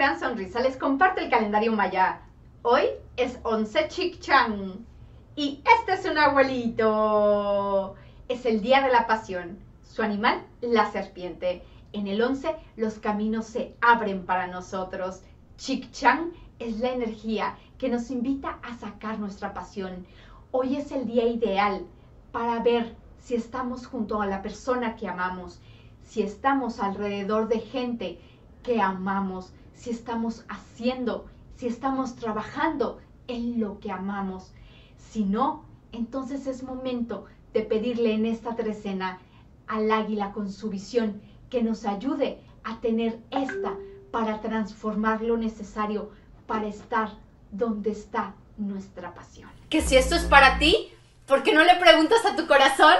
gran sonrisa les comparto el calendario maya. Hoy es 11 Chikchang y este es un abuelito. Es el día de la pasión. Su animal, la serpiente. En el 11 los caminos se abren para nosotros. Chikchang es la energía que nos invita a sacar nuestra pasión. Hoy es el día ideal para ver si estamos junto a la persona que amamos, si estamos alrededor de gente que amamos, si estamos haciendo, si estamos trabajando en lo que amamos. Si no, entonces es momento de pedirle en esta trecena al águila con su visión que nos ayude a tener esta para transformar lo necesario para estar donde está nuestra pasión. Que si esto es para ti, ¿por qué no le preguntas a tu corazón?